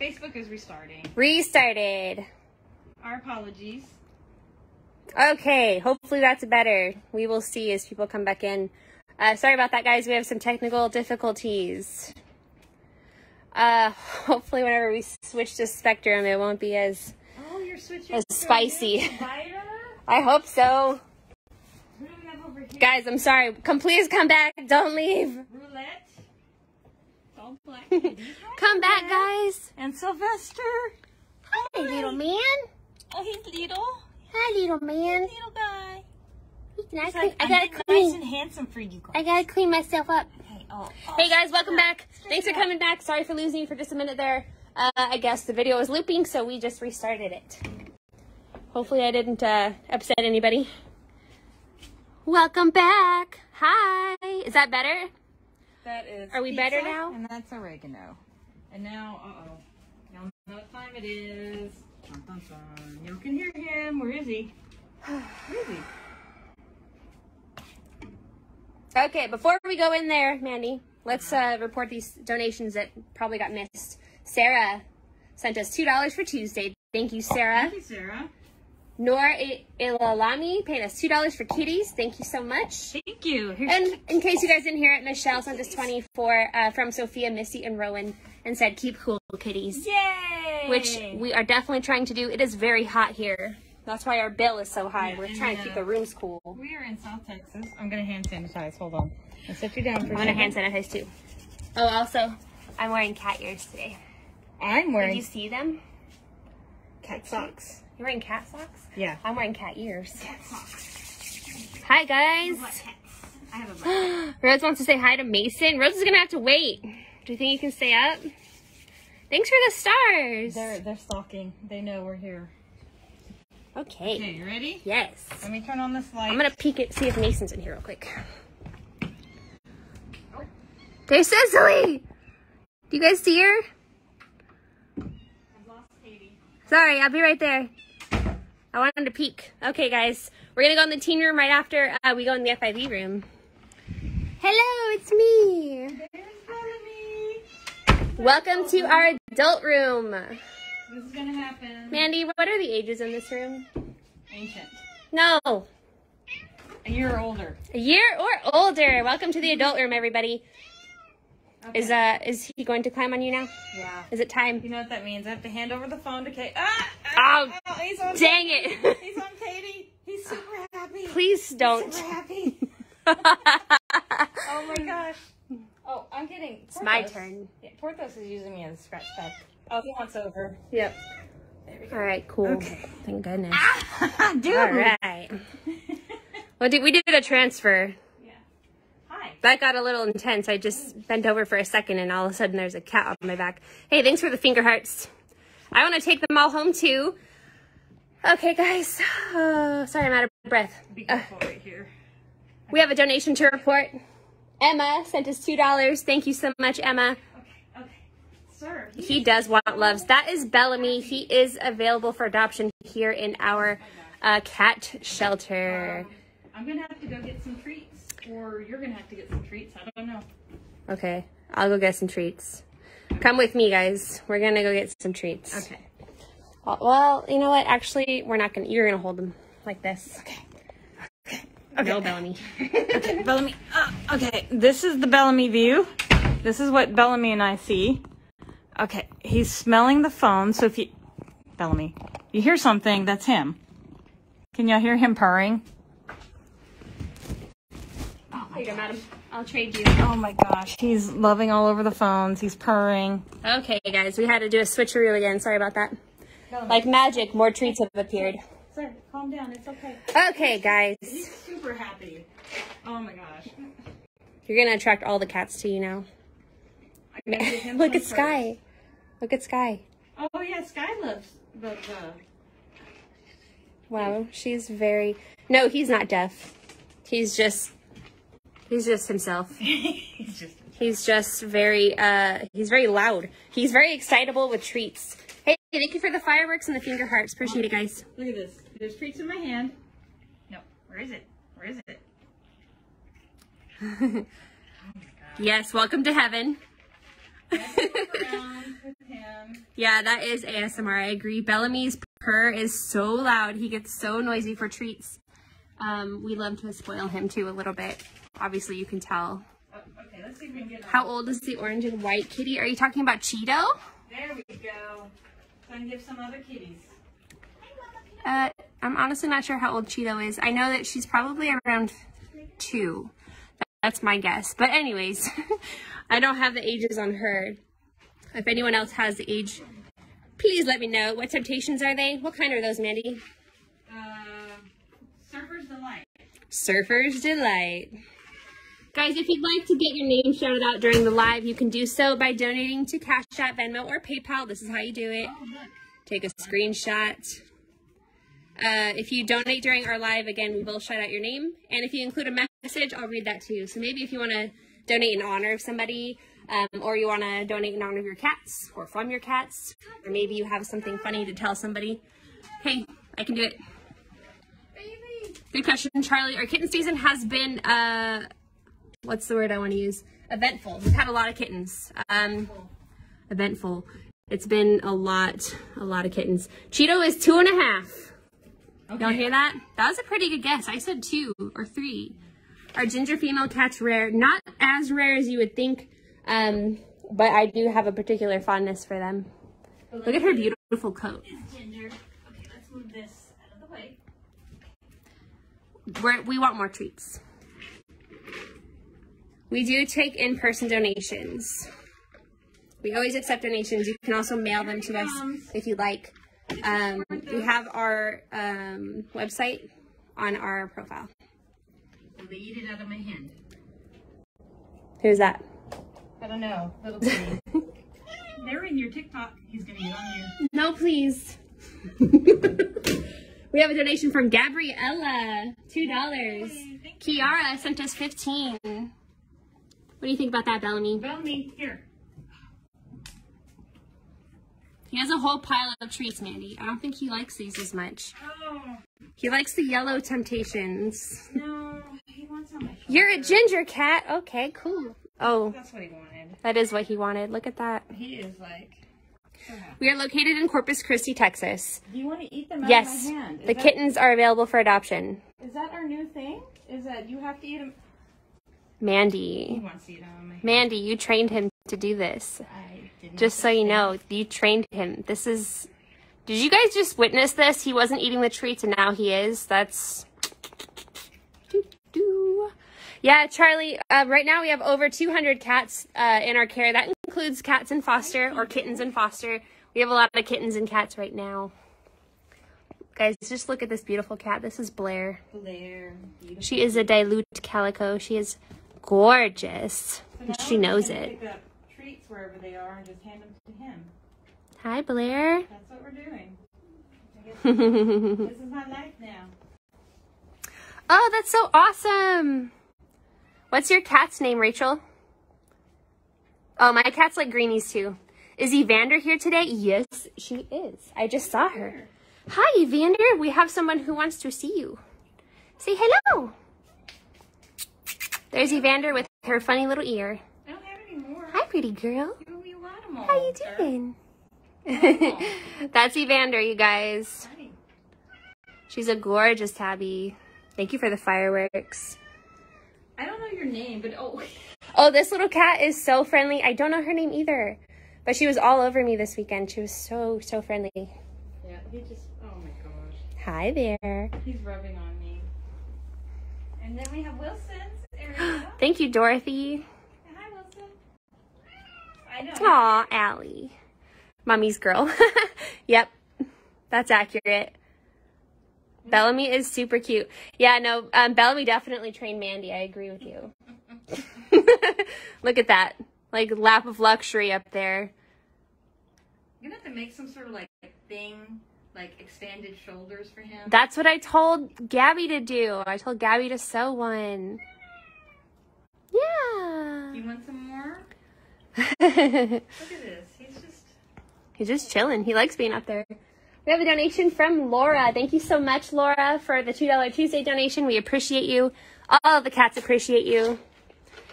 Facebook is restarting. Restarted. Our apologies. Okay, hopefully that's better. We will see as people come back in. Uh, sorry about that, guys. We have some technical difficulties. Uh, hopefully, whenever we switch to Spectrum, it won't be as Oh, you're switching. as spicy. I hope so. Who do we have over here? Guys, I'm sorry. Come, please come back. Don't leave. Roulette. All black. Come back, guys. And Sylvester. Hi, little man. Oh, he's little. Hi, little man. Little guy. Clean, like, I gotta nice clean. and handsome for you guys. I gotta clean myself up. Okay. Oh, oh, Hey guys, welcome up, back. Thanks for coming back. Sorry for losing you for just a minute there. Uh, I guess the video was looping, so we just restarted it. Hopefully, I didn't uh, upset anybody. Welcome back. Hi. Is that better? That is. Are we better now? And that's oregano. And now, uh oh. Y'all know what time it is. Dun, dun, dun. You can hear him. Where is he? Where is he? Okay, before we go in there, Mandy, let's uh, report these donations that probably got missed. Sarah sent us $2 for Tuesday. Thank you, Sarah. Thank you, Sarah. Nor I- Ilalami paid us $2 for kitties. Thank you so much. Thank you. Here's And in case you guys didn't hear it, Michelle sent us 24 uh, from Sophia, Missy, and Rowan and said, keep cool, kitties. Yay! Which we are definitely trying to do. It is very hot here. That's why our bill is so high. Yeah, We're trying to keep the rooms cool. We are in South Texas. I'm gonna hand sanitize. Hold on. I'll sit you down for I'm gonna hand second. sanitize too. Oh, also, I'm wearing cat ears today. I'm wearing... Did you see them? cat socks. You're wearing cat socks? Yeah. I'm wearing cat ears. Cat socks. Hi, guys. I have a black. Rose wants to say hi to Mason. Rose is gonna have to wait. Do you think you can stay up? Thanks for the stars. They're they're stalking. They know we're here. Okay. Okay, you ready? Yes. Let me turn on this light. I'm gonna peek it, see if Mason's in here real quick. There's Cecily. Do you guys see her? I've lost Katie. Sorry, I'll be right there. I wanted to peek. Okay, guys, we're gonna go in the teen room right after uh, we go in the FIV room. Hello, it's me. There's Welcome to our adult room. This is gonna happen. Mandy, what are the ages in this room? Ancient. No, A year older. a year or older. Welcome to the adult room, everybody. Okay. Is uh is he going to climb on you now? Yeah. Is it time? You know what that means? I have to hand over the phone to Kate. Ah! Oh, ah, he's on Dang Katie. it. He's on Katie. He's super happy. Please don't. Super happy. Oh my gosh. Oh, I'm getting. It's my turn. Yeah, Porthos is using me as a scratch pad. Oh, he wants over. Yep. There we All right, cool. Okay. Thank goodness. Dude. All right. Well, did- we did a transfer. That got a little intense. I just bent over for a second and all of a sudden there's a cat on my back. Hey, thanks for the finger hearts. I want to take them all home too. Okay, guys. Oh, sorry, I'm out of breath. Be Uh, right here. we have a donation to report. Emma sent us $2. Thank you so much, Emma. Okay. Okay. Sir. He does want loves. That is Bellamy. He is available for adoption here in our uh, cat shelter. Um, I'm gonna have to go get some treats, or you're gonna have to get some treats. I don't know. Okay, I'll go get some treats. Come with me, guys. We're gonna go get some treats. Okay. Well, well, you know what? Actually, we're not gonna. You're gonna hold them like this. Okay. Okay. No, Bellamy. okay, Bellamy. Uh, okay, this is the Bellamy view. This is what Bellamy and I see. Okay, he's smelling the phone. So if you, Bellamy, you hear something, that's him. Can y'all hear him purring? Here you go, madam. I'll trade you. Oh my gosh, he's loving all over the phones. He's purring. Okay, guys, we had to do a switcheroo again. Sorry about that. Like magic, more treats have appeared. Sir, calm down. It's okay. Okay, guys, He's super happy. Oh my gosh. you're gonna attract all the cats to you now. I him Look some at Sky. Look at Sky. Oh yeah, Sky loves the. the Wow, she's very. No, he's not deaf. He's just. He's just himself. he's just. He's just very. uh He's very loud. He's very excitable with treats. Hey, thank you for the fireworks and the finger hearts. Appreciate it, guys. Look at this. There's treats in my hand. No, where is it? Where is it? Yes, welcome to heaven. Walk around with him. Yeah, that is ASMR. I agree. Bellamy's purr is so loud. He gets so noisy for treats. Um, we love to spoil him too a little bit. Obviously, you can tell. Oh, okay, let's see if we can get How old is the orange and white kitty? Are you talking about Cheeto? There we go. So I can give some other kitties. Uh, I'm honestly not sure how old Cheeto is. I know that she's probably around two. That's my guess. But anyways, I don't have the ages on her. If anyone else has the age, please let me know. What temptations are they? What kind are those, Mandy? Uh, Surfer's Delight. Surfer's Delight. Guys, if you'd like to get your name shouted out during the live, you can do so by donating to Cash App, Venmo, or PayPal. This is how you do it. Take a screenshot. Uh, if you donate during our live, again, we will shout out your name. And if you include a message, I'll read that to you. So maybe if you want to donate in honor of somebody, um, or you want to donate in honor of your cats, or from your cats, or maybe you have something funny to tell somebody, hey, I can do it. Baby. Good question, Charlie. Our kitten season has been, uh, what's the word I want to use? Eventful. We've had a lot of kittens. Um, eventful. It's been a lot, a lot of kittens. Cheeto is two and a half. Y'all hear that? That was a pretty good guess. I said two or three. Our ginger female cat's rare. Not as rare as you would think, um, but I do have a particular fondness for them. Look at her beautiful coat. Ginger. Okay, let's move this out of the way. We're, we want more treats. We do take in-person donations. We always accept donations. You can also mail them to us if you like. Um, we have our um, website on our profile. So they eat it out of my hand. Who's that? I don't know. Little. They're in your TikTok. He's gonna eat on you. No, please. we have a donation from Gabriella, two dollars. Thank you. Kiara sent us fifteen. What do you think about that, Bellamy? Bellamy, here. He has a whole pile of treats, Mandy. I don't think he likes these as much. Oh, He likes the yellow temptations. no. He wants on my shoulder. You're a ginger cat. Okay, cool. Oh, That's what he wanted. that is what he wanted. Look at that. He is like. We are located in Corpus Christi, Texas. Do you want to eat them out Yes, of my hand? Is the that- kittens are available for adoption. Is that our new thing? Is that you have to eat them? He Mandy. wants to eat on my. Mandy, you trained him to do this. I didn't Just so you know, you trained him. This is. Did you guys just witness this? He wasn't eating the treats and now he is. That's. Yeah, Charlie, uh, right now we have over 200 cats uh, in our care. That includes cats in foster or kittens in foster. We have a lot of kittens and cats right now. Guys, just look at this beautiful cat. This is Blair. Blair. She is a dilute calico. She is gorgeous. So she knows it. Treats wherever they are and just hand them to him. Hi, Blair. That's what we're doing. This is my life now. Oh, that's so awesome. What's your cat's name, Rachel? Oh, my cat's like greenies too. Is Evander here today? Yes, she is. I just saw her. Hi, Evander. We have someone who wants to see you. Say hello. There's Evander with her funny little ear. I don't have any more. Hi, pretty girl. You, you got 'em all, How you doing? Oh. That's Evander, you guys. Hi. She's a gorgeous tabby. Thank you for the fireworks. I don't know your name, but oh, Oh, this little cat is so friendly. I don't know her name either. But she was all over me this weekend. She was so, so friendly. yeah, he just. Oh my gosh, Hi there. he's rubbing on me. And then we have Wilson's area. Thank you, Dorothy. Hi, Wilson. I know. Aw, Allie. Mommy's girl. yep, that's accurate. Bellamy is super cute. Yeah, no, um, Bellamy definitely trained Mandy. I agree with you. Look at that. Like lap of luxury up there. You're gonna have to make some sort of like thing, like expanded shoulders for him. That's what I told Gabby to do. I told Gabby to sew one. Yeah. You want some more? Look at this. He's just. He's just chilling. He likes being up there. We have a donation from Laura. Thank you so much, Laura, for the $2 Tuesday donation. We appreciate you. All the cats appreciate you.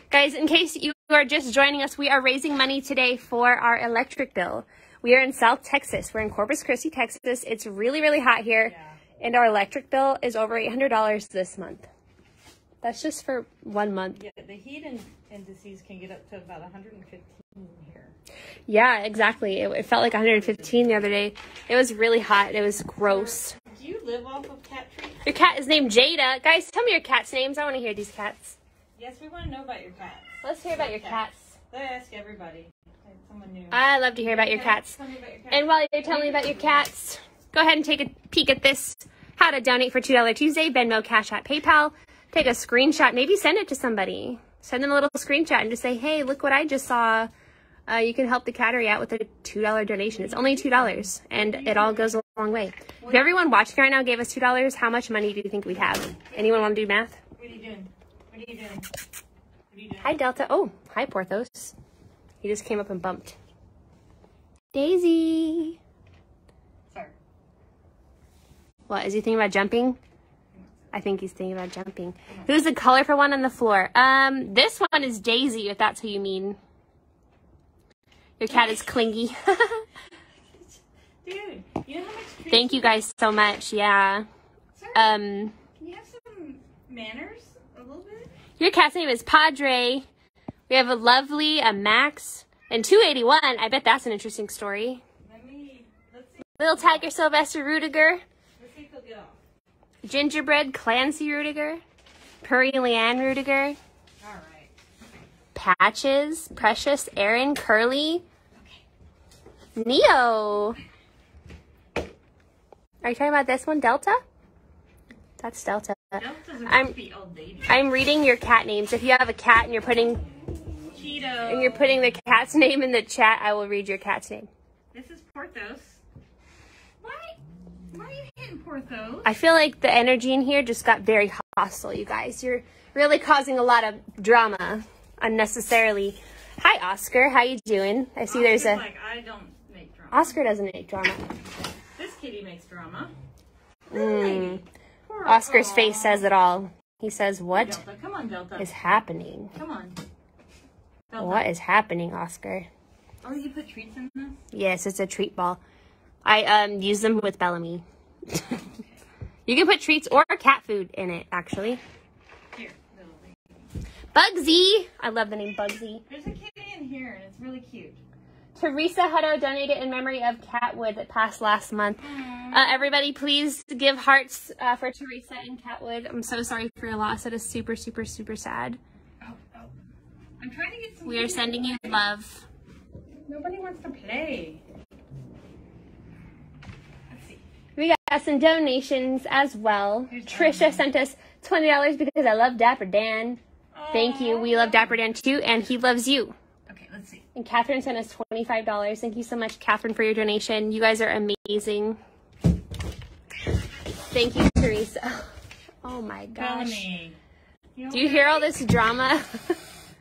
Guys, in case you are just joining us, we are raising money today for our electric bill. We are in South Texas. We're in Corpus Christi, Texas. It's really, really hot here. Yeah. And our electric bill is over $800 this month. That's just for one month. Yeah, the heat in- indices can get up to about 115 here. Yeah, exactly. It, it felt like 115 the other day. It was really hot. It was gross. Do you live off of cat treats? Your cat is named Jada. Guys, tell me your cat's names. I want to hear these cats. Yes, we want to know about your cats. Let's hear about your cats. Let's ask everybody. Someone new. I love to hear about your cats. Tell me about your cats. And while you're telling me about your cats, go ahead and take a peek at this. How to donate for $2 Tuesday, Venmo, Cash App, PayPal. Take a screenshot, maybe send it to somebody. Send them a little screenshot and just say, hey, look what I just saw. Uh, you can help the cattery out with a $2 donation. It's only $2 and it all goes a long way. If everyone watching right now gave us $2, how much money do you think we'd have? Anyone want to do math? what are you doing? What are you doing? What are you doing? Hi, Delta. Oh, hi, Porthos. He just came up and bumped. Daisy. Sorry. What, is he thinking about jumping? I think he's thinking about jumping. Who's the colorful one on the floor? Um, this one is Daisy, if that's who you mean. Your cat is clingy. Dude, you know how much Thank you guys so much. Yeah. Um, Can you have some manners? A little bit? your cat's name is Padre. We have a lovely, a Max, and 281. I bet that's an interesting story. Let me, let's see, Little Tiger Sylvester Rudiger. let's see if he'll get off. Gingerbread Clancy Rudiger. Purry Leanne Rudiger. Right. Patches, Precious, Aaron, Curly, Neo. Are you talking about this one, Delta? That's Delta. Delta's a I'm- old lady. I'm reading your cat names. If you have a cat and you're putting Cheeto. and you're putting the cat's name in the chat, I will read your cat's name. This is Porthos. Why? Are you hitting Porthos? I feel like the energy in here just got very hostile, you guys. You're really causing a lot of drama unnecessarily. Hi, Oscar. How you doing? I see there's a like, I don't make drama. Oscar doesn't make drama. This kitty makes drama. Mm. Oscar's Aw. face says it all. He says, What Delta, come on, Delta. is happening? Come on. Delta. What is happening, Oscar? Oh, you put treats in this? Yes, it's a treat ball. I um use them with Bellamy. you can put treats or cat food in it, actually. Here. Bugsy! I love the name Bugsy. There's a kitty in here, and it's really cute. Teresa Hutto donated in memory of Catwood that passed last month. Uh, everybody, please give hearts uh, for Teresa and Catwood. I'm so sorry for your loss. That is super, super, super sad. Oh, oh. I'm trying to get some. We are sending you love. Nobody wants to play. Let's see. We got some donations as well. Here's Trisha sent us $20 because I love Dapper Dan. Thank you. We love Dapper Dan too, and he loves you. Okay, let's see. And Catherine sent us $25. Thank you so much, Catherine, for your donation. You guys are amazing. Thank you, Teresa. Oh my gosh. You Do you hear all this drama?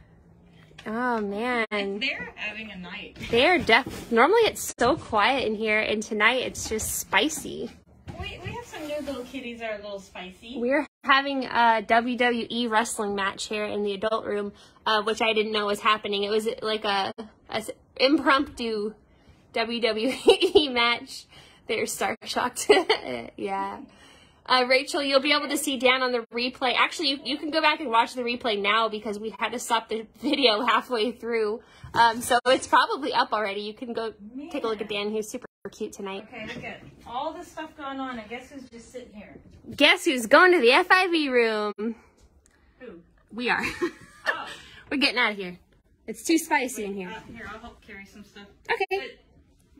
oh man. They're having a night. They're def normally it's so quiet in here and tonight it's just spicy. We, have some new little kitties that are a little spicy. We're having a WWE wrestling match here in the adult room, uh, which I didn't know was happening. It was like a, a impromptu WWE match. They're star shocked. yeah. Uh, Rachel, you'll be able to see Dan on the replay. Actually, you, you can go back and watch the replay now because we had to stop the video halfway through. Um, so it's probably up already. You can go take a look at Dan. He's super cute tonight. Okay, look at all this stuff going on, and guess who's just sitting here? Guess who's going to the FIV room? Who? We are. Oh. We're getting out of here. It's too spicy in Uh, here. here, I'll help carry some stuff. Okay.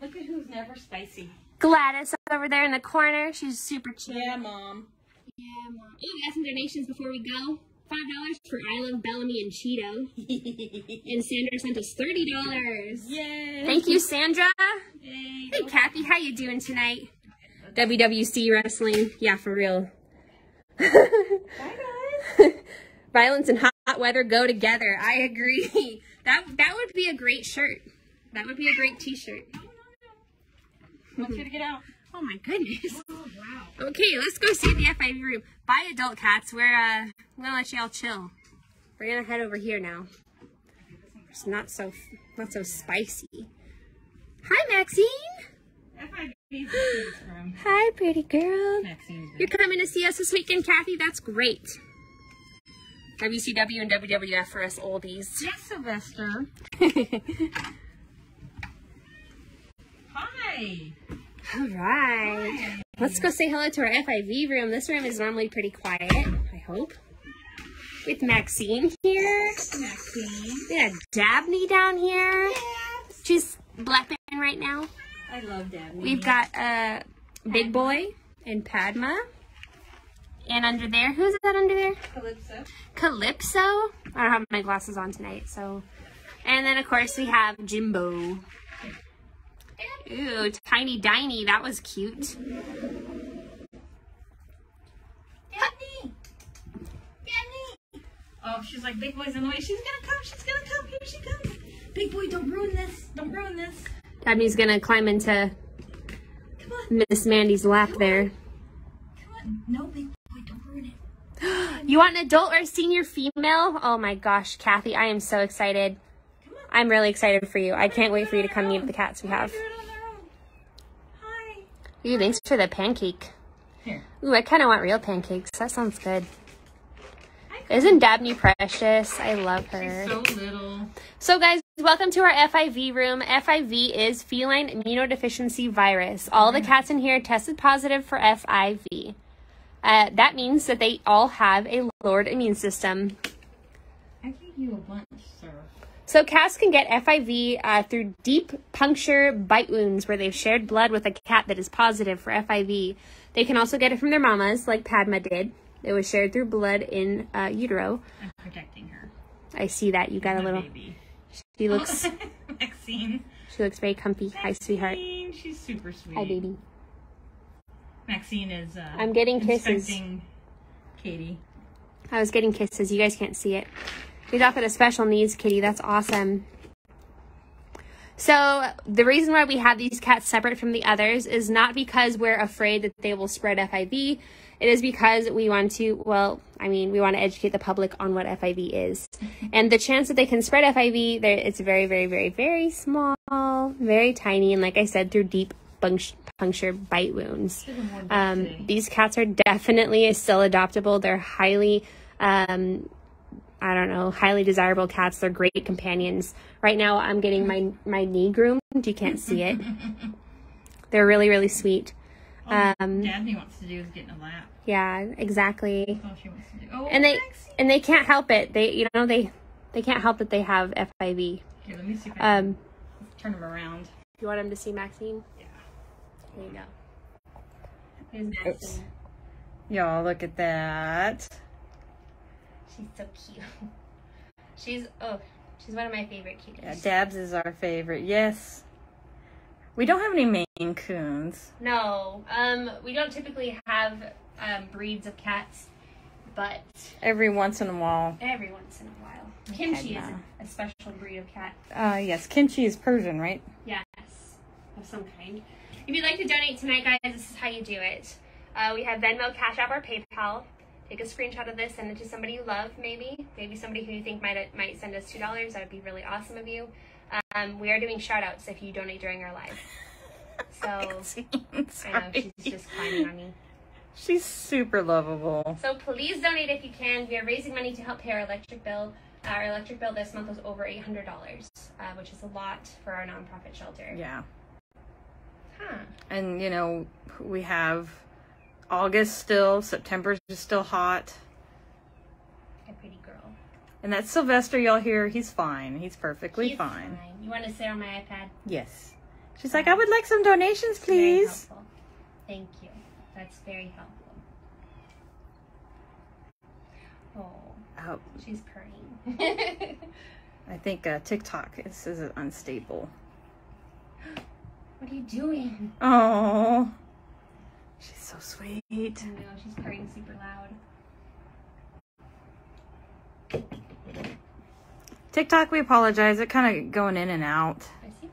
But look at who's never spicy. Gladys over there in the corner. She's super cute. Yeah, mom. Yeah, mom. Oh, we got some donations before we go. Five dollars for I love Bellamy and Cheeto. And Sandra sent us thirty dollars. Yay! Thank you, Sandra. Yay! Hey, Kathy, how you doing tonight? WWC wrestling. Yeah, for real. Bye, guys. Violence and hot weather go together. I agree. That that would be a great shirt. That would be a great T-shirt. I want you to get out. Oh my goodness. Oh, wow. Okay, let's go see the FIV room. Bye, adult cats. We're uh, we're gonna let y'all chill. We're gonna head over here now. It's not so not so spicy. Hi, Maxine. Hi, pretty girl. You're coming to see us this weekend, Kathy? That's great. WCW and WWF for us oldies. Yes, Sylvester. Hi. All right. Let's go say hello to our FIV room. This room is normally pretty quiet, I hope. With Maxine here. Maxine. We got Dabney down here. Yes. She's blapping right now. I love Dabney. We've got uh, Big Boy and Padma. And under there, who's that under there? Calypso. Calypso. I don't have my glasses on tonight, so. And then, of course, we have Jimbo. Ooh, Tiny Diny. That was cute. Dabney. Dabney. Oh, she's like, big boy's in the way. She's gonna come. She's gonna come. Here she comes. Big boy, don't ruin this. Don't ruin this. Dabney's gonna climb into Come on. Miss Mandy's lap there. Come on. No, big boy, don't ruin it. You want an adult or a senior female? Oh my gosh, Kathy, I am so excited. Come on. I'm really excited for you. I can't wait for you to come meet the cats we Wanna have. do it on their own. Hi. Ooh, thanks for the pancake. Here. Ooh, I kind of want real pancakes. That sounds good. Isn't Dabney precious? I love her. So little. So, guys, welcome to our FIV room. FIV is feline immunodeficiency virus. All the cats in here tested positive for FIV. Uh, that means that they all have a lowered immune system. I gave you a bunch. So, cats can get FIV uh, through deep puncture bite wounds where they've shared blood with a cat that is positive for FIV. They can also get it from their mamas, like Padma did. It was shared through blood in uh, utero. I'm protecting her. I see that you got a little. baby. She looks. Maxine. She looks very comfy. Hi, sweetheart. She's super sweet. Hi, baby. Maxine is. Uh, I'm getting kisses. Katie. I was getting kisses. You guys can't see it. We adopted a special needs kitty. That's awesome. So the reason why we have these cats separate from the others is not because we're afraid that they will spread FIV. It is because we want to, well, I mean, we want to educate the public on what FIV is. And the chance that they can spread FIV, it's very, very, very, very small, very tiny. And like I said, through deep puncture bite wounds. Um, these cats are definitely still adoptable. They're highly, um, I don't know, highly desirable cats. They're great companions. Right now, I'm getting my my knee groomed. You can't see it. They're really, really sweet. All Um, Dabney wants to do is get in a lap. Yeah, exactly. That's all she wants to do. Oh, And they Maxine. and they can't help it. They, you know, they they can't help that they have FIV. Here, let me see if I can Um, turn them around. you want them to see Maxine? Yeah. There you go. Here's Maxine. Y'all, look at that. She's so cute. She's oh, she's one of my favorite cuties. Yeah, Dabs is our favorite. Yes. We don't have any Maine Coons. No, um, we don't typically have um, breeds of cats, but Every once in a while. every once in a while. Kimchi is a, a special breed of cat. Uh, yes, Kimchi is Persian, right? Yes, of some kind. If you'd like to donate tonight, guys, this is how you do it. Uh, we have Venmo, Cash App, or PayPal. Take a screenshot of this, send it to somebody you love, maybe. Maybe somebody who you think might might send us $2. That would be really awesome of you. Um, we are doing shout outs if you donate during our live. So, I know, she's just climbing on me. She's super lovable. So please donate if you can. We are raising money to help pay our electric bill. Our electric bill this month was over $800, uh, which is a lot for our nonprofit shelter. Yeah. Huh. And, you know, we have August still, September's just still hot. A pretty girl. And that Sylvester y'all hear, he's fine. He's perfectly He's fine. You want to sit on my iPad? Yes. She's like, I would like some donations, please. Thank you. That's very helpful. Oh, Oh, she's purring. I think uh, TikTok is, is unstable. what are you doing? Oh, she's so sweet. I know, she's purring super loud. TikTok, we apologize. It kind of going in and out. I see.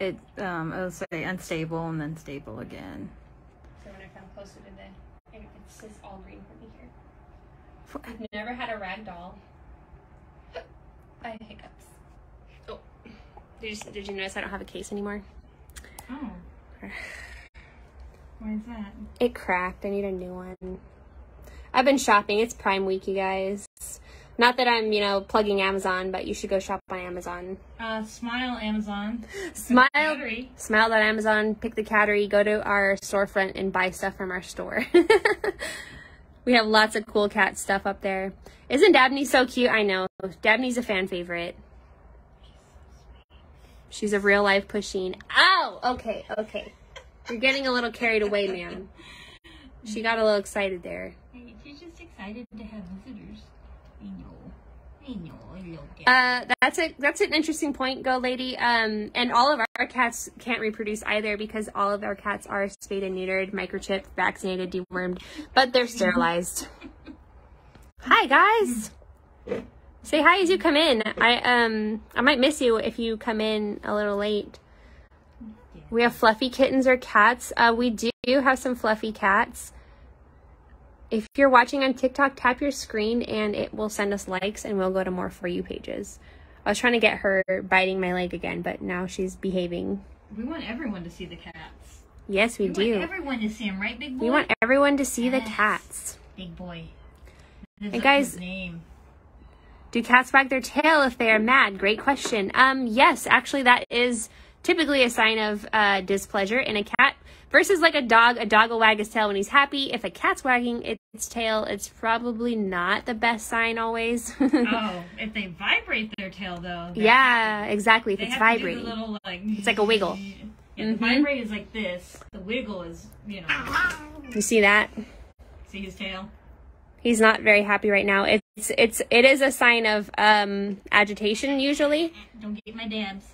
It um, it'll say unstable and then stable again. So when I come closer to the, it- it's just all green for me here. I've never had a rag doll. I have hiccups. Oh, Did you, did you notice I don't have a case anymore? Oh. Why is that? It cracked. I need a new one. I've been shopping. It's Prime Week, you guys. Not that I'm, you know, plugging Amazon, but you should go shop on Amazon. Uh, smile Amazon. Smile, Cattery. Amazon. pick the category, go to our storefront and buy stuff from our store. we have lots of cool cat stuff up there. Isn't Dabney so cute? I know. Dabney's a fan favorite. She's a real life pushing. Ow! Okay, okay. You're getting a little carried away, ma'am. She got a little excited there. Hey, she's just excited to have visitors. I know. I know. I love that. Uh, that's a that's an interesting point, go lady. Um, and all of our cats can't reproduce either because all of our cats are spayed and neutered, microchipped, vaccinated, dewormed, but they're sterilized. hi guys. Say hi as you come in. I um I might miss you if you come in a little late. We have fluffy kittens or cats. Uh, we do have some fluffy cats. If you're watching on TikTok, tap your screen and it will send us likes and we'll go to more For You pages. I was trying to get her biting my leg again, but now she's behaving. we want everyone to see the cats. Yes, we, We do. want everyone to see them, right, big boy? we want everyone to see the cats. big boy. Up to guys- name. Do cats wag their tail if they are mad? Great question. Um, yes, actually, that is typically a sign of uh, displeasure in a cat. Versus like a dog, a dog will wag his tail when he's happy. If a cat's wagging its tail, it's probably not the best sign always. Oh, if they vibrate their tail though. yeah, exactly. If They it's have to do the vibrating. little, like, It's like a wiggle. Yeah, the Mhm. vibrate is like this. The wiggle is, you know, You see that? see his tail. He's not very happy right now. It's it's it is a sign of um, agitation usually. Don't get my dabs.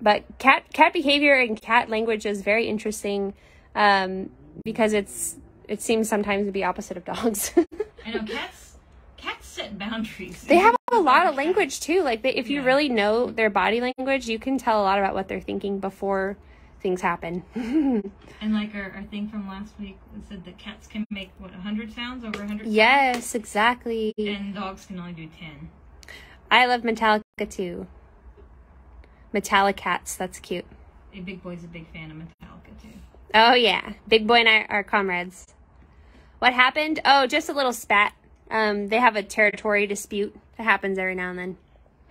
But cat cat behavior and cat language is very interesting um, because it's it seems sometimes to be opposite of dogs. I know cats. Cats set boundaries. they have a lot of language too. Like they, if you Yeah. really know their body language, you can tell a lot about what they're thinking before things happen. And like our, our thing from last week said that cats can make what hundred sounds over hundred. yes, exactly. And dogs can only do ten. I love Metallica too. Metallic cats, that's cute. A big boy's a big fan of Metallica too. Oh yeah, Big Boy and I are comrades. What happened? Oh, just a little spat. Um, they have a territory dispute that happens every now and then.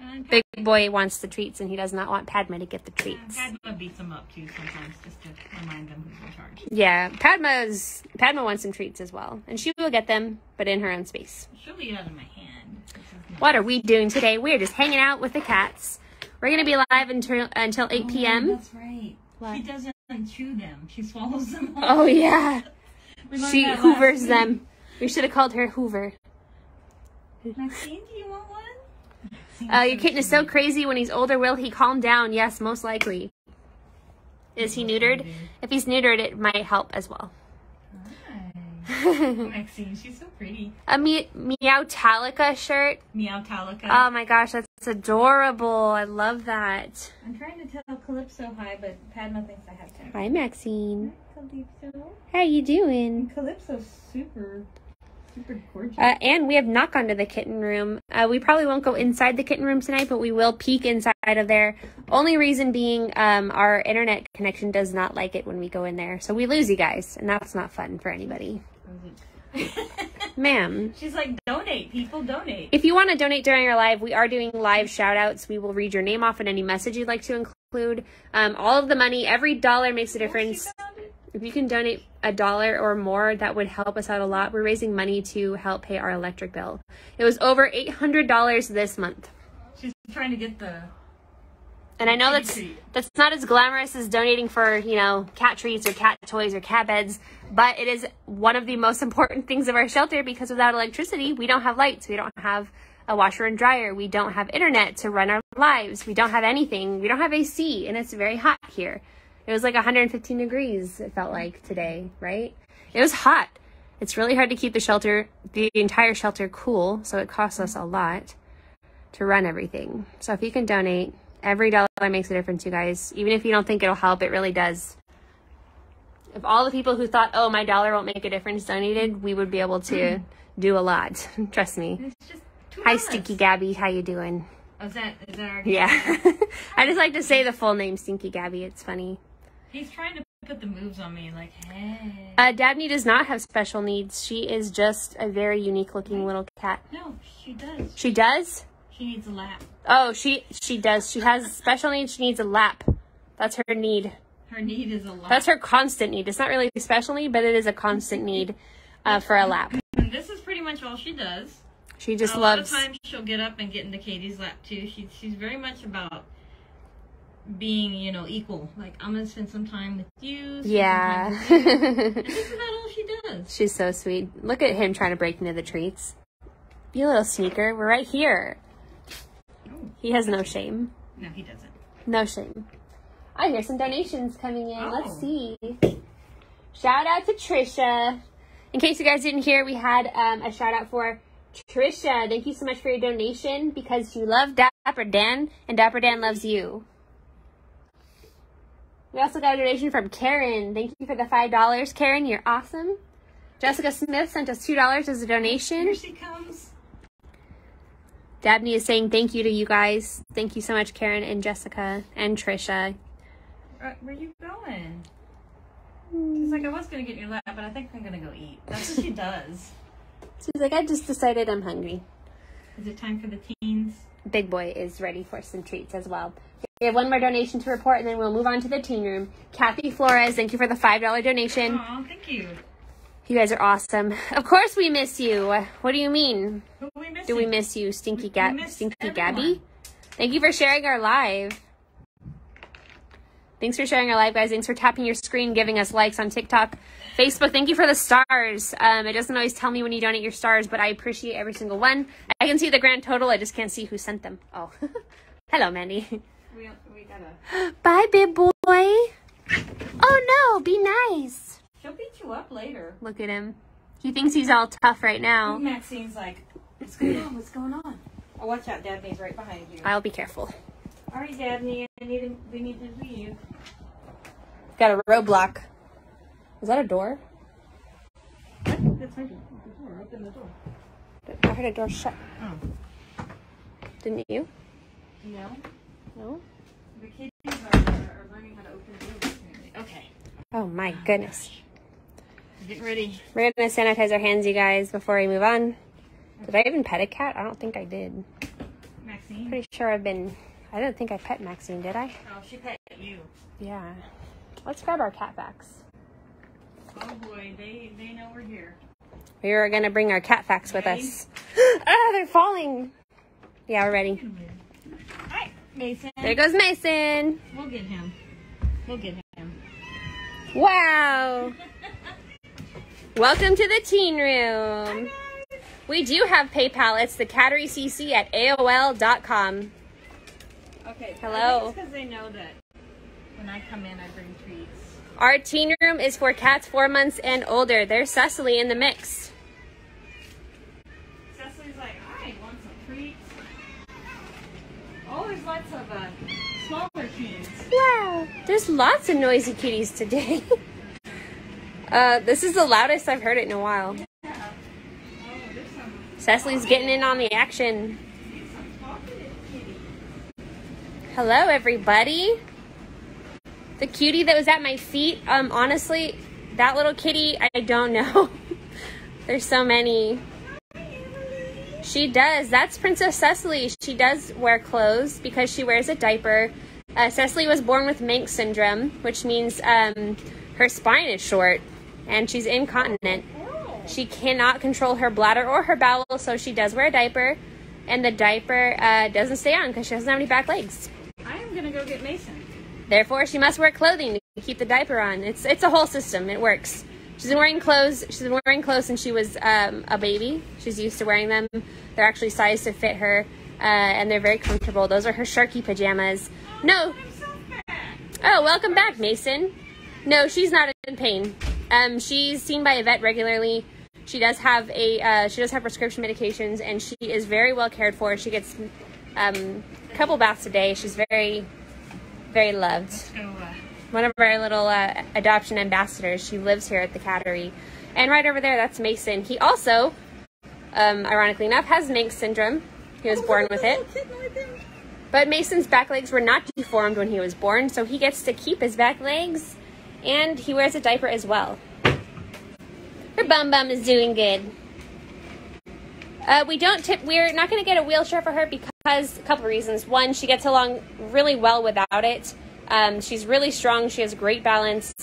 And Big Boy wants the treats, and he does not want Padma to get the treats. Padma beats them up too sometimes just to remind them who's in charge. Yeah, Padma's Padma wants some treats as well, and she will get them, but in her own space. She'll eat out of my hand. This is not- What are we doing today? We're just hanging out with the cats. We're gonna be live until until 8 Oh, p.m. That's right. What? She doesn't chew them. She swallows them. all. Oh yeah, she hoovers them. We should have called her Hoover. Maxine, do you want one? Uh, your kitten is so crazy. When he's older, will he calm down? Yes, most likely. Is he neutered? If he's neutered, it might help as well. Hi. Maxine, she's so pretty. A me- Meowtalica shirt. Meow Talica. Oh my gosh, that's adorable. I love that. I'm trying to tell Calypso hi, but Padma thinks I have to. Hi, Maxine. Calypso. How you doing? Calypso's super, super gorgeous. Uh, and we have knock onto the kitten room. Uh, we probably won't go inside the kitten room tonight, but we will peek inside of there. Only reason being, um, our internet connection does not like it when we go in there, so we lose you guys, and that's not fun for anybody. Ma'am. She's like, donate, people, donate. If you want to donate during our live, we are doing live shout outs. We will read your name off and any message you'd like to include. Um, all of the money, every dollar makes a difference. She found it. If you can donate a dollar or more, that would help us out a lot. We're raising money to help pay our electric bill. It was over $800 this month. She's trying to get the. And I know that's that's not as glamorous as donating for, you know, cat treats or cat toys or cat beds, but it is one of the most important things of our shelter because without electricity, we don't have lights, we don't have a washer and dryer, we don't have internet to run our lives, we don't have anything, we don't have AC, and it's very hot here. It was like 115 degrees, it felt like today, right? It was hot. It's really hard to keep the shelter, the entire shelter cool, so it costs us a lot to run everything. So if you can donate, every dollar makes a difference, you guys. Even if you don't think it'll help, it really does. If all the people who thought, "Oh, my dollar won't make a difference," donated, we would be able to do a lot. Trust me. It's just two Hi. Stinky Gabby. How you doing? Oh, is that is that our Yeah. I just like to say the full name, Stinky Gabby. It's funny. He's trying to put the moves on me, like, hey. Uh, Dabney does not have special needs. She is just a very unique looking little cat. No, she does. She does? She needs a lap. Oh, she she does. She has special needs. She needs a lap. That's her need. Her need is a lap. That's her constant need. It's not really a special need, but it is a constant need uh, for a lap. And this is pretty much all she does. She just a loves. lot of times she'll get up and get into Katie's lap too. She, she's very much about being, you know, equal. Like I'm gonna spend some time with you. Yeah. with you. and this is about all she does. She's so sweet. Look at him trying to break into the treats. You little sneaker. We're right here. He has no shame. no, he doesn't. No shame. I hear some donations coming in. Let's Oh. see. Shout out to Trisha. In case you guys didn't hear, we had um, a shout out for Trisha. Thank you so much for your donation because you love Dapper Dan and Dapper Dan loves you. We also got a donation from Karen. Thank you for the $5. Karen, you're awesome. Jessica Smith sent us $2 as a donation. Here she comes. Dabney is saying thank you to you guys. Thank you so much, Karen and Jessica and Trisha. Uh, where are you going? She's like, I was gonna get in your lap, but I think I'm gonna go eat. That's what she does. She's like, I just decided I'm hungry. Is it time for the teens? Big Boy is ready for some treats as well. We have one more donation to report, and then we'll move on to the teen room. Kathy Flores, thank you for the $5 donation. Oh, thank you. You guys are awesome. Of course we miss you. What do you mean? We? Do we miss you, Stinky, Ga- Stinky everyone. Gabby? Thank you for sharing our live. Thanks for sharing our live, guys. Thanks for tapping your screen, giving us likes on TikTok, Facebook. Thank you for the stars. Um, it doesn't always tell me when you donate your stars, but I appreciate every single one. I can see the grand total. I just can't see who sent them. Oh, hello, Mandy. We, we gotta. Bye, big boy. Oh no, be nice. She'll beat you up later. Look at him. He thinks he's all tough right now. Maxine's like, what's going on? What's going on? Oh, watch out, Dabney's right behind you. I'll be careful. All right, Dabney, I need to, we need to leave. Got a roadblock. Is that a door? That's my door. The door. Open the door. I heard a door shut. Oh. Didn't you? No. No. The kids are, are learning how to open doors. Okay. Oh my goodness. Getting ready. We're gonna sanitize our hands, you guys, before we move on. Did I even pet a cat? I don't think I did. Maxine. Pretty sure I've been. I don't think I pet Maxine, did I? Oh, she pet you. Yeah. Let's grab our cat facts. Oh boy, they they know we're here. We are gonna bring our cat facts with us. ah, they're falling. Yeah, we're ready. Hi, Mason. There goes Mason. We'll get him. We'll get him. Wow. Welcome to the teen room. We do have PayPal. It's the catterycc at AOL.com. Okay. Hello. because they know that when I come in, I bring treats. Our teen room is for cats four months and older. There's Cecily in the mix. Cecily's like, I want some treats. Oh, there's lots of uh, smaller teens. Wow. There's lots of noisy kitties today. uh, this is the loudest I've heard it in a while. Oh, Cecily's getting in on the action. Hello, everybody. The cutie that was at my feet, um, honestly, that little kitty, I don't know. There's so many. She does. That's Princess Cecily. She does wear clothes because she wears a diaper. Uh, Cecily was born with Manx syndrome, which means um, her spine is short and she's incontinent. Oh. She cannot control her bladder or her bowel, so she does wear a diaper. And the diaper uh, doesn't stay on because she doesn't have any back legs. I am gonna go get Mason. Therefore, she must wear clothing to keep the diaper on. It's it's a whole system. It works. She's been wearing clothes. She's been wearing clothes since she was um, a baby. She's used to wearing them. They're actually sized to fit her, uh, and they're very comfortable. Those are her Sharky pajamas. No. I'm so. Oh, welcome back, Mason. No, she's not in pain. Um, she's seen by a vet regularly. She does have a uh, she does have prescription medications, and she is very well cared for. She gets um, a couple baths a day. She's very, very loved one of our little uh, adoption ambassadors. She lives here at the cattery. And right over there, that's Mason. He also, um, ironically enough, has Manx syndrome. He was born with it. But Mason's back legs were not deformed when he was born, so he gets to keep his back legs and he wears a diaper as well. Her bum bum is doing good. Uh, we don't tip, we're not going to get a wheelchair for her because a couple reasons. One, she gets along really well without it. Um, she's really strong, she has great balance.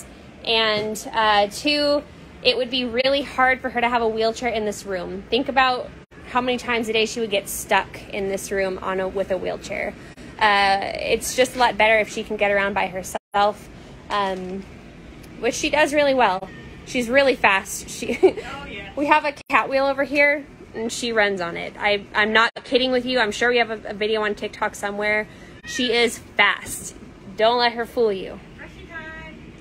And uh, two, it would be really hard for her to have a wheelchair in this room. Think about how many times a day she would get stuck in this room on a, with a wheelchair. Uh, it's just a lot better if she can get around by herself, um, which she does really well. She's really fast. She, Oh, yeah. we have a cat wheel over here, and she runs on it. I, I'm not kidding with you. I'm sure we have a, a video on TikTok somewhere. She is fast. Don't let her fool you.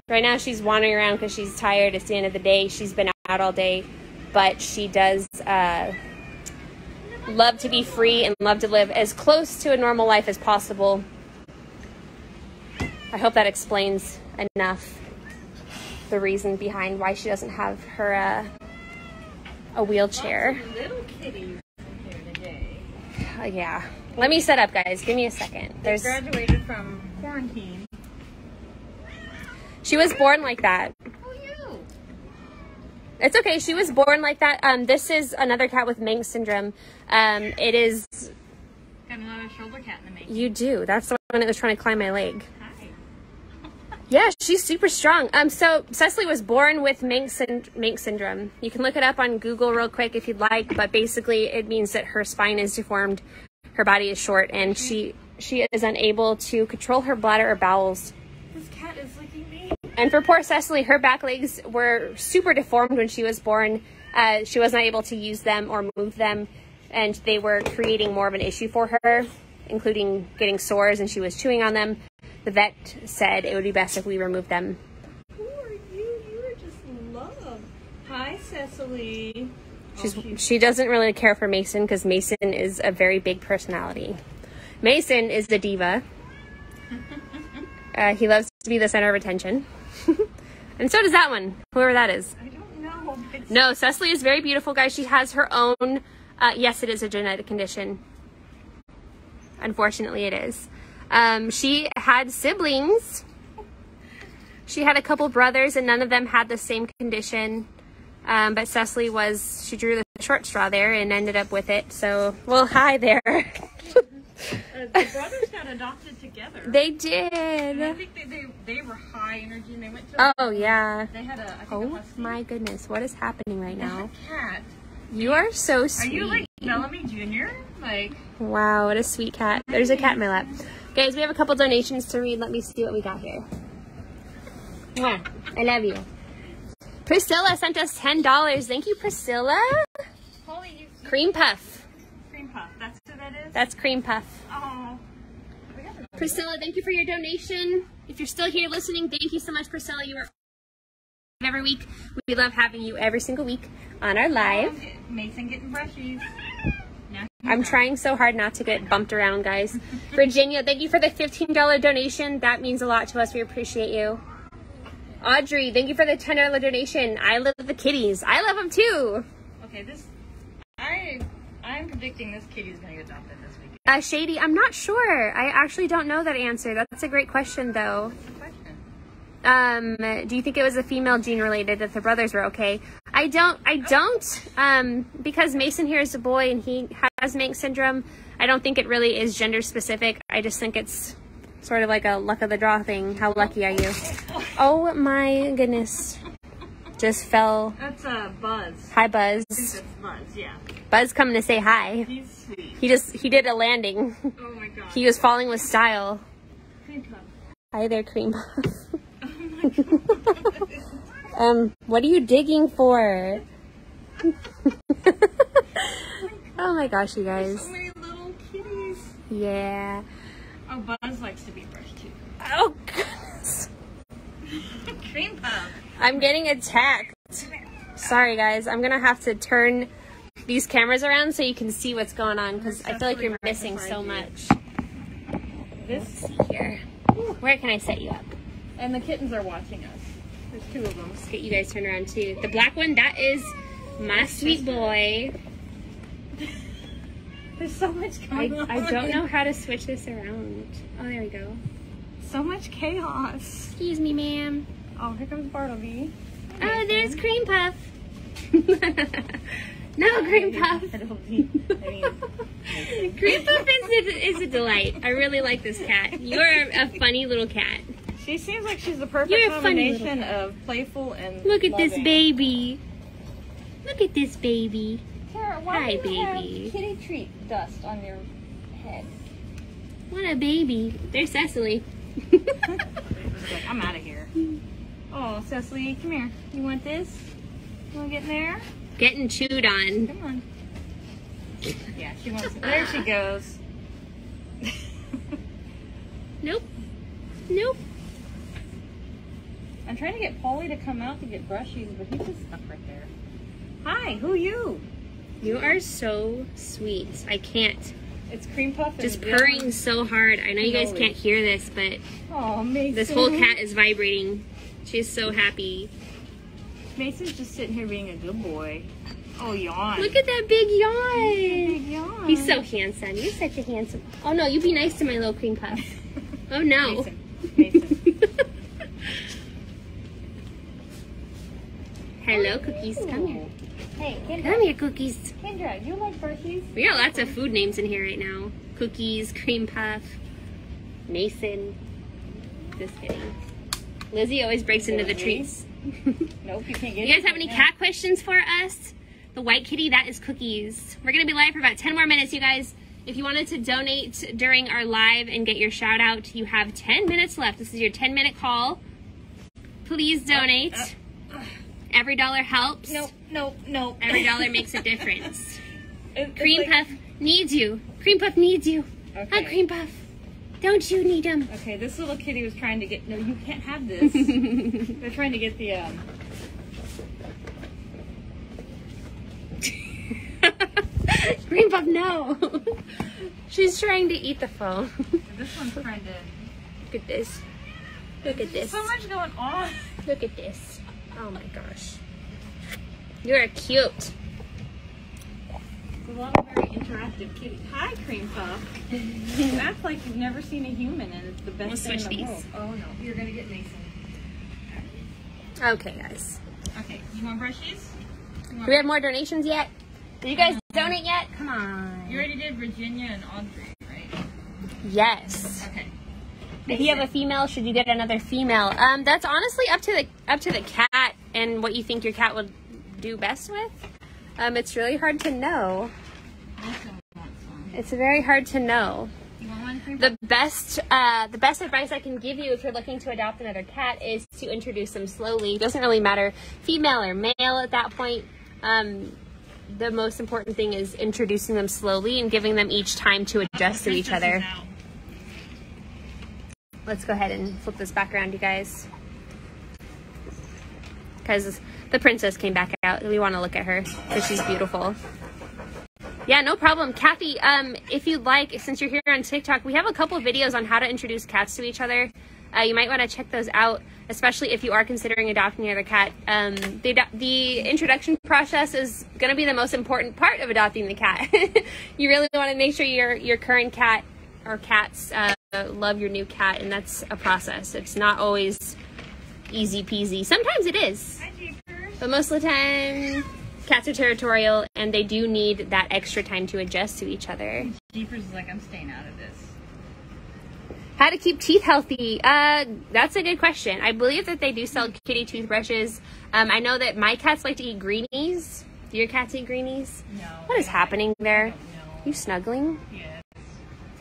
Right now, she's wandering around because she's tired. It's the end of the day. She's been out all day, but she does uh, love to be free and love to live as close to a normal life as possible. I hope that explains enough the reason behind why she doesn't have her uh, a wheelchair. Little kitties here today. Uh, yeah. Let me set up, guys. Give me a second. They There's. graduated from quarantine. She was born like that. Oh, you. It's okay. She was born like that. Um, this is another cat with Manx syndrome. Um, it is. Got another shoulder cat in the making. You do. That's the one that was trying to climb my leg. Yeah, she's super strong. Um, so Cecily was born with Manx, Manx syndrome. You can look it up on Google real quick if you'd like, but basically it means that her spine is deformed, her body is short, and she she is unable to control her bladder or bowels. This cat is licking me. And for poor Cecily, her back legs were super deformed when she was born. Uh, she was not able to use them or move them, and they were creating more of an issue for her, including getting sores, and she was chewing on them. The vet said it would be best if we removed them. Who are you? You are just love. Hi, Cecily. She's, Oh, she doesn't really care for Mason because Mason is a very big personality. Mason is the diva. Uh, he loves to be the center of attention. and so does that one, whoever that is. I don't know. No, Cecily is very beautiful, guys. She has her own. Uh, yes, it is a genetic condition. Unfortunately, it is. Um, she had siblings. She had a couple brothers, and none of them had the same condition. Um, but Cecily was, she drew the short straw there and ended up with it. So, well, hi there. Uh, the brothers got adopted together. they And I think they, they, they were high energy and they went to. Oh, yeah. They had a. A Oh, husky. my goodness. What is happening right now? a cat. You are so sweet. Are you like Bellamy Jr.? Like. Wow, what a sweet cat. There's a cat in my lap. Guys, we have a couple donations to read. Let me see what we got here. Mwah. I love you. Priscilla sent us $10. Thank you, Priscilla. You- Cream Puff. Cream puff. That's who that is? That's Cream Puff. Oh. We got another- Priscilla, thank you for your donation. If you're still here listening, thank you so much, Priscilla. You are every week. We love having you every single week on our live. Mason getting brushies. I'm trying so hard not to get bumped around, guys. Virginia, thank you for the $15 donation. That means a lot to us. We appreciate you. Audrey, thank you for the $10 donation. I love the kitties. I love them too. Okay, this. I. I'm predicting this kitty's gonna get adopted this weekend. Uh, Shady, I'm not sure. I actually don't know that answer. That's a great question, though. Question. Um, do you think it was a female gene related that the brothers were okay? I don't. I don't. Um, because Mason here is a boy and he has Manx syndrome. I don't think it really is gender specific. I just think it's sort of like a luck of the draw thing. How lucky are you? Oh my goodness! Just fell. That's uh, Buzz. Hi, Buzz. Buzz, yeah. Buzz coming to say hi. He's sweet. He just he did a landing. Oh my god. he was falling with style. Cream puff. Hi there, cream. Oh my god. Um, what are you digging for? oh my gosh, you so guys. many little kitties. Yeah. Oh, Buzz likes to be brushed too. Oh goodness. Cream puff. I'm getting attacked. Sorry guys, I'm gonna have to turn these cameras around so you can see what's going on because I feel like you're missing so much. This Here. Where can I set you up? and the kittens are watching us. There's two of them. Let's get you guys turned around too. The black one, that is my sweet boy. There's so much I, on. I don't know how to switch this around. Oh, there we go. So much chaos. Excuse me, ma'am. Oh, here comes Bartleby. Oh, there's Cream Puff. no, Cream Puff. Bartleby. I mean, Cream Puff is a, is a delight. I really like this cat. You're a funny little cat. She seems like she's the perfect You're a funny combination of playful and Look at this baby. Look at this baby. Tara, Hi, do you have baby. kitty treat dust on your head. What a baby. There's Cecily. Like, I'm out of here. Oh, Cecily, come here. You want this? You want to get in there? Getting chewed on. Come on. Yeah, she wants. There she goes. Nope. Nope. I'm trying to get Polly to come out to get brushies, but he's just stuck right there. Hi, who you? You are so sweet. I can't. It's cream puff. and Just purring so hard. I know you guys can't hear this, but Oh, this whole cat is vibrating. She's so happy. Mason's just sitting here being a good boy. Oh, yawn. Look at that big yawn. big yawn. He's so handsome. You're such a handsome. Oh no, you be nice to my little cream puff. Oh no. Mason. Mason. Hello, cookies. Come here. Hey, Kendra. Come here, cookies. Kendra, you like brushies? We got lots of food names in here right now. Cookies, cream puff, Mason. Just kidding. Lizzie always breaks into the treats. Nope, you can't get it. You guys have any cat questions for us? The white kitty, that is cookies. We're gonna be live for about 10 more minutes, you guys. If you wanted to donate during our live and get your shout out, you have 10 minutes left. This is your 10 minute call. Please uh, uh, donate. Every dollar helps. Nope, nope, nope. Every dollar makes a difference. It- Cream like- Puff needs you. Cream Puff needs you. Okay. Hi, Cream Puff. Don't you need him? Okay, this little kitty was trying to get. No, you can't have this. They're trying to get the. um Cream Puff, no. She's trying to eat the phone. This one's trying to. Look at this. Look at this. So much going on. Look at this. Oh my gosh. You're cute. It's a lot of very interactive kitty. Hi, Cream Puff. you act like you've never seen a human, and it's the best We'll thing in the these. world. Oh no, you're gonna get Mason. Okay, guys. Okay, you want brushies? You, Do we have more donations yet? Did you guys donate yet? Come on. you already did Virginia and Audrey, right? Yes. Okay. If you have a female, should you get another female? Um, that's honestly up to the up to the cat and what you think your cat would do best with. Um, it's really hard to know. It's very hard to know. The best uh, the best advice I can give you if you're looking to adopt another cat is to introduce them slowly. It doesn't really matter female or male at that point. Um, the most important thing is introducing them slowly and giving them each time to adjust to each other. Let's go ahead and flip this back around, you guys. Because the princess came back out. We want to look at her because she's beautiful. Yeah, no problem. Kathy, um, if you'd like, since you're here on TikTok, we have a couple videos on how to introduce cats to each other. Uh, you might want to check those out, especially if you are considering adopting another cat. Um, the, the introduction process is going to be the most important part of adopting the cat. you really want to make sure your your current cat or cats uh, love your new cat, and that's a process. It's not always easy peasy. Sometimes it is, but most of the time, cats are territorial, and they do need that extra time to adjust to each other. Jeepers is like, I'm staying out of this. How to keep teeth healthy? Uh, that's a good question. I believe that they do sell kitty toothbrushes. Um, I know that my cats like to eat greenies. Do your cats eat greenies? No. What is happening there? You snuggling? Yes.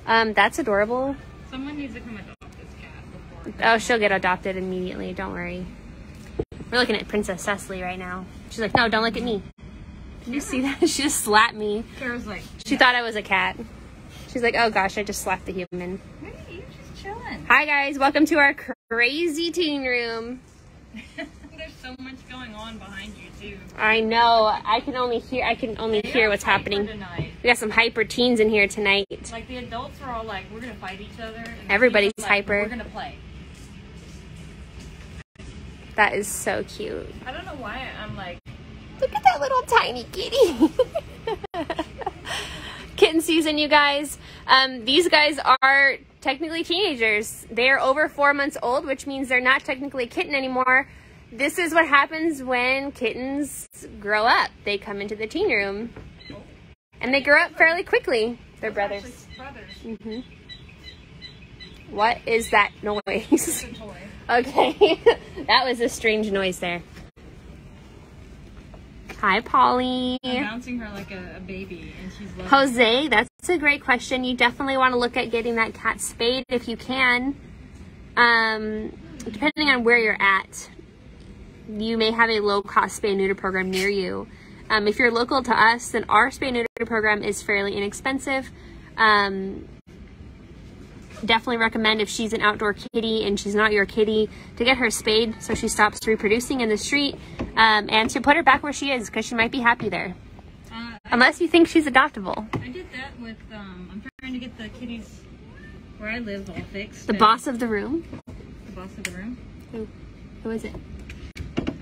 Um, that's adorable. Someone needs to come adopt this cat before. Oh, she'll get adopted immediately. Don't worry. We're looking at Princess Cecily right now. She's like, no, don't look at me. Did you see that? She just slapped me. Kara's like, She thought I was a cat. She's like, oh gosh, I just slapped the human. hey, you're just chilling. Hi guys, welcome to our crazy teen room. There's so much going on behind you. I know. I can only hear. I can only hear what's happening. tonight. We got some hyper teens in here tonight. Like the adults are all like, we're gonna fight each other. and Everybody's are like, hyper. We're gonna play. That is so cute. I don't know why I'm like, Look at that little tiny kitty. Kitten's season, you guys. Um, these guys are technically teenagers. They're over four months old, which means they're not technically a kitten anymore. This is what happens when kittens grow up. They come into the teen room. And they grow up fairly quickly. They're brothers. Brothers. hmm What is that noise? Okay, that was a strange noise there. Hi, Polly. I'm bouncing her like a, a baby, and she's it. Jose, that's a great question. You definitely want to look at getting that cat spayed if you can. Um, depending on where you're at, you may have a low cost spay neuter program near you. Um, if you're local to us, then our spay neuter program is fairly inexpensive. Um, definitely recommend if she's an outdoor kitty and she's not your kitty to get her spayed so she stops reproducing in the street um, and to put her back where she is because she might be happy there. Uh, Unless you think she's adoptable. I did that with, um, I'm trying to get the kitties where I live all fixed. The boss of the room. The boss of the room. Who, who is it?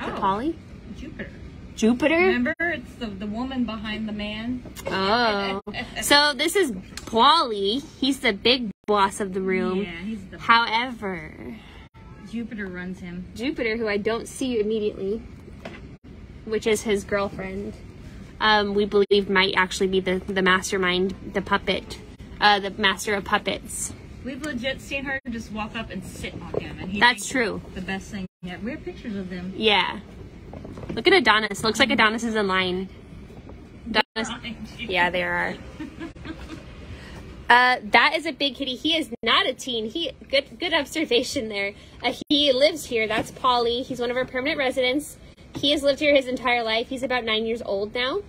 Oh, Polly? Jupiter. Jupiter? Remember, it's the, the woman behind the man. Oh. So this is Polly. He's the big boss of the room. Yeah, he's the However, Jupiter runs him. Jupiter, who I don't see immediately, which is his girlfriend, um, we believe might actually be the, the mastermind, the puppet, uh, the master of puppets. We've legit seen her just walk up and sit on him, and he That's true. The best thing yet. We have pictures of them. Yeah. Look at Adonis. Looks like Adonis is in line. Adonis. Yeah, there are. Uh, that is a big kitty. He is not a teen. He good good observation there. Uh, he lives here. That's Polly. He's one of our permanent residents. He has lived here his entire life. He's about nine years old now.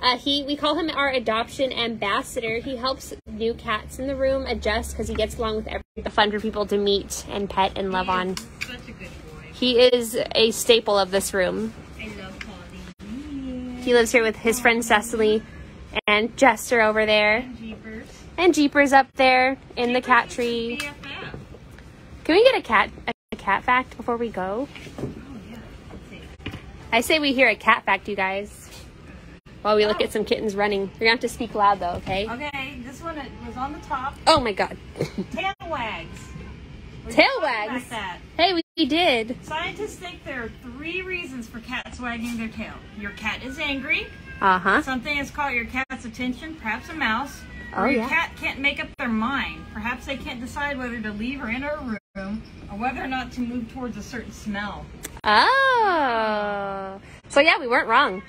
Uh, he we call him our adoption ambassador. He helps new cats in the room adjust because he gets along with every fun for people to meet and pet and love on. Such a good boy. He is a staple of this room. I love Polly. He lives here with his friend Cecily and Jester over there. Jeepers. And Jeepers up there in the cat tree. Can we get a cat a cat fact before we go? Oh yeah. Let's see. I say we hear a cat fact, you guys. While we look at some kittens running. You're gonna have to speak loud though, okay? Okay, this one was on the top. Oh my god. Tail wags. We Tail wags? That. Hey, we, we did. Scientists think there are three reasons for cats wagging their tail. Your cat is angry. Uh huh. Something has caught your cat's attention, perhaps a mouse. Oh, or your yeah. cat can't make up their mind. Perhaps they can't decide whether to leave her in her room or whether or not to move towards a certain smell. Oh. So yeah, we weren't wrong.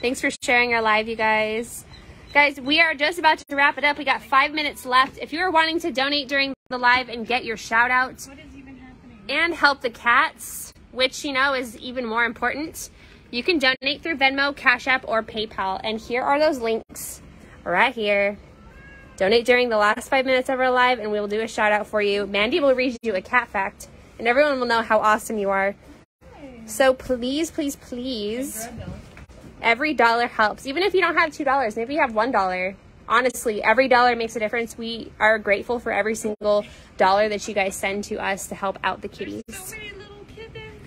Thanks for sharing our live, you guys. Guys, we are just about to wrap it up. We got five minutes left. If you are wanting to donate during the live and get your shout out What is even happening? and help the cats, which you know is even more important, you can donate through Venmo, Cash App, or PayPal. And here are those links right here. Donate during the last five minutes of our live, and we will do a shout out for you. Mandy will read you a cat fact, and everyone will know how awesome you are. So please, please, please, every dollar helps. Even if you don't have two dollars, maybe you have one dollar. Honestly, every dollar makes a difference. We are grateful for every single dollar that you guys send to us to help out the kitties. So many little kittens.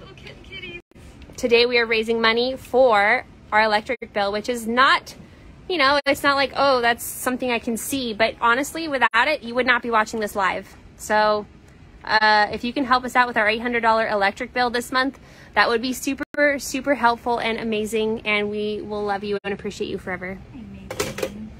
Little kitten kitties. Today we are raising money for our electric bill, which is not, you know, it's not like, oh, that's something I can see. But honestly, without it, you would not be watching this live. So uh, if you can help us out with our $800 electric bill this month, that would be super, super helpful and amazing. And we will love you and appreciate you forever. Mason.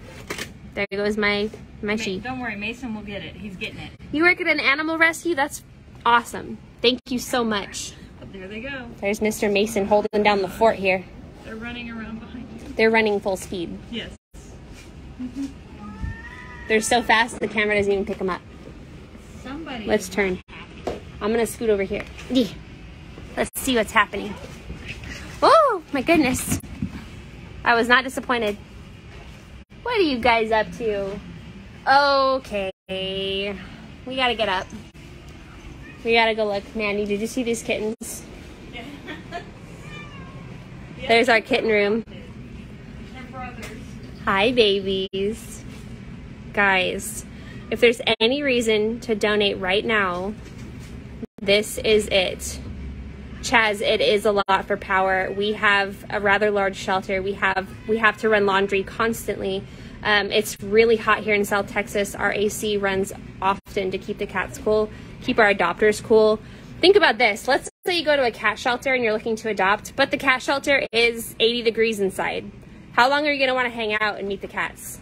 There goes my, my Ma- sheep. Don't worry, Mason will get it. He's getting it. You work at an animal rescue? That's awesome. Thank you so much. But there they go. There's Mr. Mason holding down the fort here. They're running around behind you. They're running full speed. Yes. They're so fast the camera doesn't even pick them up. Somebody. Let's turn. I'm gonna scoot over here. Let's see what's happening. Oh my goodness. I was not disappointed. What are you guys up to? Okay. We gotta get up. We gotta go look. Mandy, did you see these kittens? There's our kitten room. Hi, babies. Guys, if there's any reason to donate right now, this is it. Chaz, it is a lot for power. We have a rather large shelter. We have we have to run laundry constantly. Um, it's really hot here in South Texas. Our AC runs often to keep the cats cool, keep our adopters cool. Think about this. Let's say you go to a cat shelter and you're looking to adopt, but the cat shelter is 80 degrees inside. How long are you going to want to hang out and meet the cats?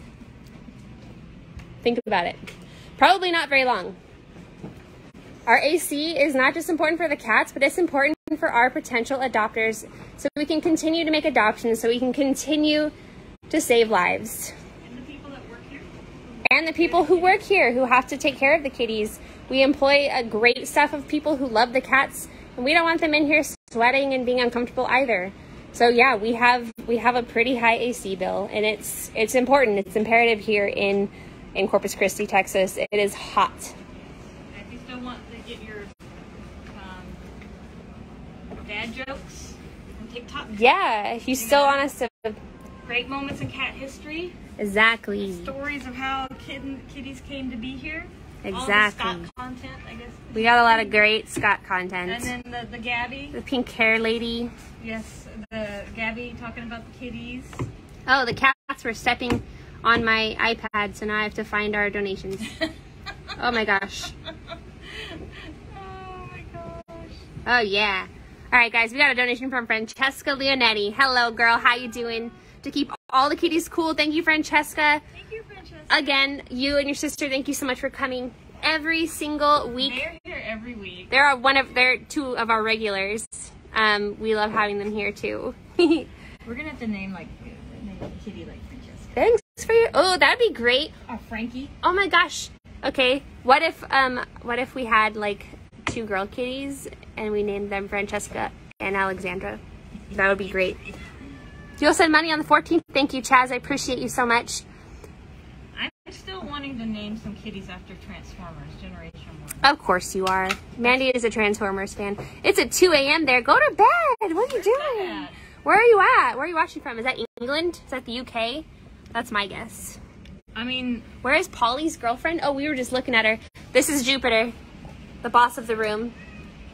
Think about it. Probably not very long. Our AC is not just important for the cats, but it's important for our potential adopters so we can continue to make adoptions, so we can continue to save lives. And the people that work here. And the people who work here who have to take care of the kitties. We employ a great staff of people who love the cats, and we don't want them in here sweating and being uncomfortable either. So yeah, we have we have a pretty high AC bill, and it's it's important. It's imperative here in in Corpus Christi, Texas. It is hot. If you still want to get your um, dad jokes and TikTok, Yeah, if you still want us to great moments in cat history, exactly. stories of how kitten, kitties came to be here. Exactly. All the Scott content, I guess. We got a lot of great Scott content. And then the, the Gabby. The pink hair lady. Yes, the Gabby talking about the kitties. Oh, the cats were stepping on my iPad, so now I have to find our donations. Oh my gosh. oh my gosh. Oh yeah. All right, guys, we got a donation from Francesca Leonetti. Hello, girl. How you doing? To keep all the kitties cool. Thank you, Francesca. Thank you, Francesca. Again, you and your sister. Thank you so much for coming every single week. They're here every week. They're one of they're two of our regulars. Um, we love having them here too. We're gonna have to name like name kitty like. For your. Oh, that'd be great. Or Frankie. Oh my gosh. Okay. What if um what if we had like two girl kitties and we named them Francesca and Alexandra? That would be great. You'll send money on the 14th. Thank you, Chaz. I appreciate you so much. I'm still wanting to name some kitties after Transformers Generation One. Of course you are. Mandy is a Transformers fan. It's at 2 a.m. there. Go to bed. What are you doing? Where are you at? Where are you watching from? Is that England? Is that the UK? That's my guess. I mean, Where is Polly's girlfriend? Oh, we were just looking at her. This is Jupiter, the boss of the room.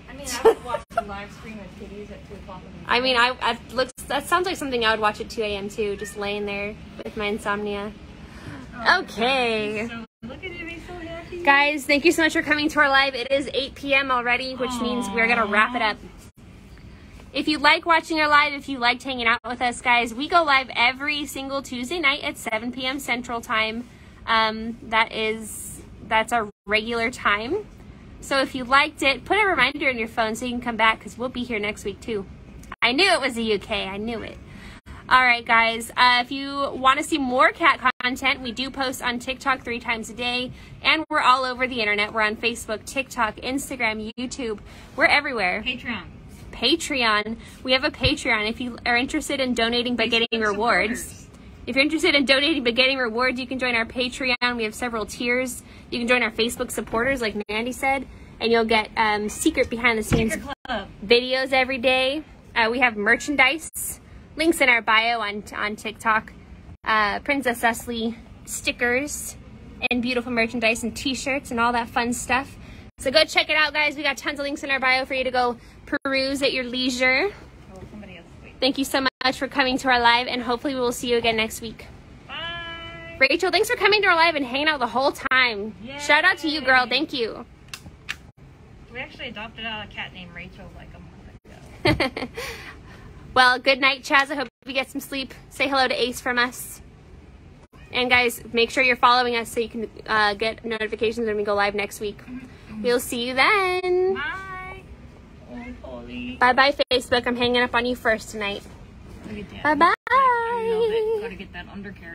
I mean, I would watch the live stream of kitties at two o'clock in the I mean, I, I looks that sounds like something I would watch at 2 a.m. too, just laying there with my insomnia. Oh, okay. So look at him, he's so. Guys, thank you so much for coming to our live. It is 8 p.m. already, which means we're gonna wrap it up. If you like watching our live, if you liked hanging out with us, guys, we go live every single Tuesday night at 7 p.m. Central Time. Um, that is that's our regular time. So if you liked it, put a reminder in your phone so you can come back because we'll be here next week too. I knew it was the UK. I knew it. All right, guys. Uh, if you want to see more cat content, we do post on TikTok three times a day, and we're all over the internet. We're on Facebook, TikTok, Instagram, YouTube. We're everywhere. Patreon. Patreon. We have a Patreon. If you are interested in donating but getting rewards, if you're interested in donating but getting rewards, you can join our Patreon. We have several tiers. You can join our Facebook supporters, like Mandy said, and you'll get um, secret behind the scenes videos every day. Uh, we have merchandise. Links in our bio on on TikTok. Uh, Princess Cecily stickers and beautiful merchandise and T-shirts and all that fun stuff. So go check it out, guys. We got tons of links in our bio for you to go peruse at your leisure. Oh, somebody else. Wait. Thank you so much for coming to our live, and hopefully we will see you again next week. Bye. Rachel, thanks for coming to our live and hanging out the whole time. Shout out to you, girl. Thank you. We actually adopted out a cat named Rachel like a month ago. well, good night, Chaz. I hope you get some sleep. Say hello to Ace from us. And guys, make sure you're following us so you can uh, get notifications when we go live next week. We'll see you then. Bye. Bye bye, Facebook. I'm hanging up on you first tonight. Look at that. Bye bye. I know that. Gotta get that undercarriage.